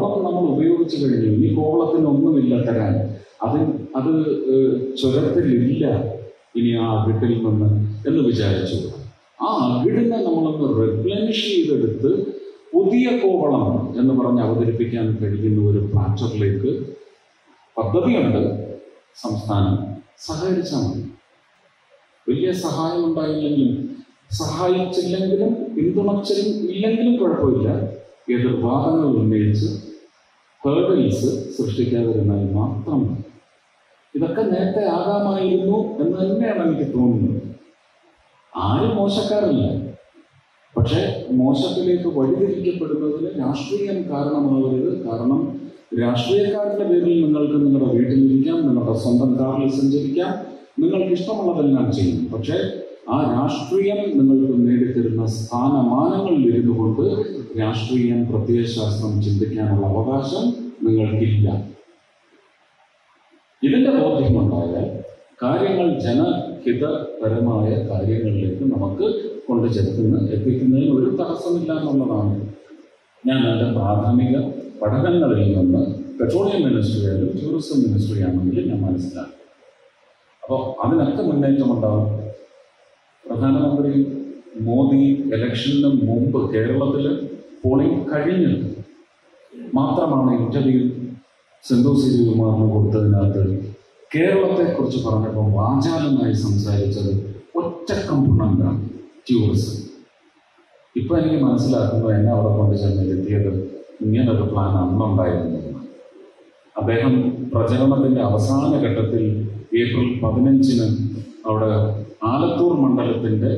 കോവളം നമ്മൾ ഉപയോഗിച്ചു കഴിഞ്ഞു. ഈ കോവളത്തിന് ഒന്നുമില്ല തരാൻ അത് അത് ചുരത്തിലില്ല ഇനി ആ അകിട്ടിൽ നിന്ന് എന്ന് വിചാരിച്ചു. ആ അകിടിനെ നമ്മളൊന്ന് റെപ്ലനിഷ് ചെയ്തെടുത്ത് പുതിയ കോവളം എന്ന് പറഞ്ഞ് അവതരിപ്പിക്കാൻ കഴിയുന്ന ഒരു പ്ലാറ്ററിലേക്ക് പദ്ധതിയുണ്ട് സംസ്ഥാനം. സഹകരിച്ചാൽ മതി. വലിയ സഹായം ഉണ്ടായില്ലെങ്കിലും സഹായിച്ചില്ലെങ്കിലും പിന്തുണച്ചിലും ഇല്ലെങ്കിലും കുഴപ്പമില്ല. എതിർവാദങ്ങൾ ഉന്നയിച്ച് ഹേർഡിൽസ് സൃഷ്ടിക്കാതിരുന്നാൽ മാത്രം മതി. ഇതൊക്കെ നേരത്തെ ആകാമായിരുന്നു എന്ന് തന്നെയാണ് എനിക്ക് തോന്നുന്നത്. ആരും മോശക്കാരല്ല. പക്ഷെ മോശത്തിലേക്ക് വഴിതിരിക്കപ്പെടുന്നതിന് രാഷ്ട്രീയം കാരണമാവരുത്. കാരണം രാഷ്ട്രീയക്കാരുടെ പേരിൽ നിങ്ങൾക്ക് നിങ്ങളുടെ വീട്ടിലിരിക്കാം നിങ്ങളുടെ സ്വന്തം കാറിൽ സഞ്ചരിക്കാം നിങ്ങൾക്ക് ഇഷ്ടമുള്ളതെല്ലാം ചെയ്യും. പക്ഷേ ആ രാഷ്ട്രീയം നിങ്ങൾക്ക് നേടിത്തരുന്ന സ്ഥാനമാനങ്ങളിൽ ഇരുന്നു കൊണ്ട് രാഷ്ട്രീയം പ്രത്യയശാസ്ത്രം ചിന്തിക്കാനുള്ള അവകാശം നിങ്ങൾക്കില്ല. ഇതിന്റെ ബോധ്യമുണ്ടായാൽ കാര്യങ്ങൾ ജനഹിതപരമായ കാര്യങ്ങളിലേക്ക് നമുക്ക് കൊണ്ടു ചെലുത്തുന്ന എത്തിക്കുന്നതിന് ഒരു തടസ്സമില്ല എന്നുള്ളതാണ്. ഞാൻ എന്റെ പ്രാഥമിക പഠനങ്ങളിൽ നിന്ന് പെട്രോളിയം മിനിസ്ട്രി ആയാലും ടൂറിസം മിനിസ്ട്രി ആണെങ്കിലും ഞാൻ മനസ്സിലാക്കി. അപ്പോൾ അതിനൊക്കെ മുന്നേറ്റമുണ്ടാവും. പ്രധാനമന്ത്രി മോദി ഇലക്ഷന് മുമ്പ് കേരളത്തിൽ പോളിംഗ് കഴിഞ്ഞു മാത്രമാണ് ഇന്റർവ്യൂ സിന്ധു ശ്രീകുമാറിന് കൊടുത്തതിനകത്ത് കേരളത്തെക്കുറിച്ച് പറഞ്ഞപ്പോൾ വാചാലമായി സംസാരിച്ചത് ഒറ്റക്കമ്പുണങ്കാണ് ടൂറിസം. ഇപ്പൊ എനിക്ക് മനസ്സിലാക്കുന്നു എന്നെ അവിടെ കൊണ്ട് ചെന്നെത്തിയത് ഇങ്ങനൊരു പ്ലാൻ അന്നുണ്ടായിരുന്നു അദ്ദേഹം പ്രചരണത്തിന്റെ അവസാന ഘട്ടത്തിൽ ഏപ്രിൽ പതിനഞ്ചിന് അവിടെ ആലത്തൂർ മണ്ഡലത്തിന്റെ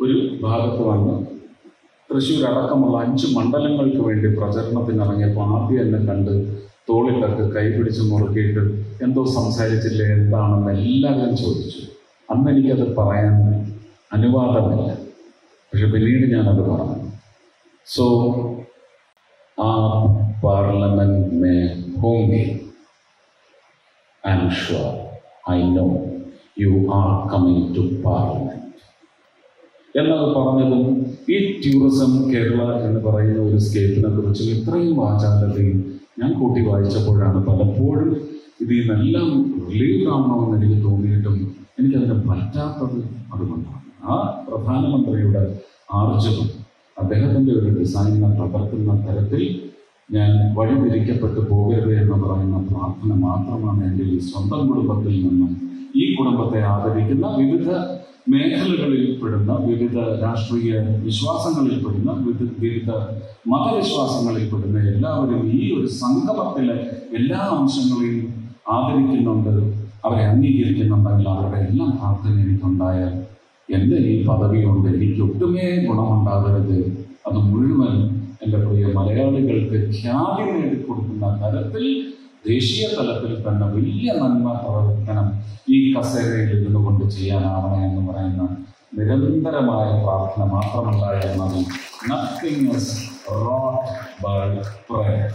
ഒരു ഭാഗത്ത് വന്ന് തൃശ്ശൂർ അടക്കമുള്ള അഞ്ച് മണ്ഡലങ്ങൾക്ക് വേണ്ടി പ്രചരണത്തിന് ഇറങ്ങിയപ്പോൾ ആദ്യം എന്നെ കണ്ട് തോളിലൊക്കെ കൈപിടിച്ച് മുറുക്കിയിട്ട് എന്തോ സംസാരിച്ചില്ലേ എന്താണെന്ന് എല്ലാവരും ചോദിച്ചു. അന്ന് എനിക്കത് പറയാൻ അനുവാദമില്ല. പക്ഷെ പിന്നീട് ഞാനത് പറഞ്ഞു. സോ ആ parliament I know you are coming to parliament എന്നത് പറഞ്ഞതും ഈ ടൂറിസം കേരള എന്ന് പറയുന്ന ഒരു സ്കേപ്പിനെ കുറിച്ചും ഇത്രയും വാചാലതയും ഞാൻ കൂട്ടി വായിച്ചപ്പോഴാണ് പലപ്പോഴും ഇതിൽ നിന്നെല്ലാം റിലീവ് ആവണമെന്ന് എനിക്ക് തോന്നിയിട്ടും എനിക്കതിന് പറ്റാത്തത് അതുകൊണ്ടാണ്. ആ പ്രധാനമന്ത്രിയുടെ ആർജവം അദ്ദേഹത്തിന്റെ ഒരു ഡിസൈനിനെ തകർക്കുന്ന തരത്തിൽ ഞാൻ വഴിതിരിക്കപ്പെട്ടു പോകരുത് എന്ന് പറയുന്ന പ്രാർത്ഥന മാത്രമാണ് എന്റെ ഈ സ്വന്തം കുടുംബത്തിൽ നിന്നും ഈ കുടുംബത്തെ ആദരിക്കുന്ന വിവിധ മേഖലകളിൽ പെടുന്ന വിവിധ രാഷ്ട്രീയ വിശ്വാസങ്ങളിൽ പെടുന്ന വിവിധ മതവിശ്വാസങ്ങളിൽ പെടുന്ന എല്ലാവരും ഈ ഒരു സംഗമത്തിലെ എല്ലാ അംശങ്ങളെയും ആദരിക്കുന്നുണ്ട് അവരെ അംഗീകരിക്കുന്നുണ്ടെങ്കിൽ അവരുടെ എല്ലാം പ്രാർത്ഥന എനിക്കുണ്ടായാൽ എന്റെ ഈ പദവി കൊണ്ട് എനിക്ക് ഒട്ടുമേ ഗുണമുണ്ടാകരുത്. അത് മുഴുവൻ എന്റെ പ്രിയ മലയാളികൾക്ക് ഖ്യാതി നേടിക്കൊടുക്കുന്ന തരത്തിൽ ദേശീയ തലത്തിൽ തന്നെ വലിയ നന്മ പ്രവർത്തനം ഈ കസേരയിൽ ഇരുന്നു കൊണ്ട് എന്ന് പറയുന്ന നിരന്തരമായ പ്രാർത്ഥന മാത്രമുണ്ടായിരുന്നത് മതി. Nothing is wrought by prayer